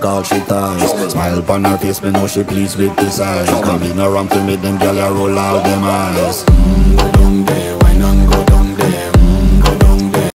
Call she ties. Smile on her face, me know she pleased with this eyes Come in around to me, them gyal roll out them eyes.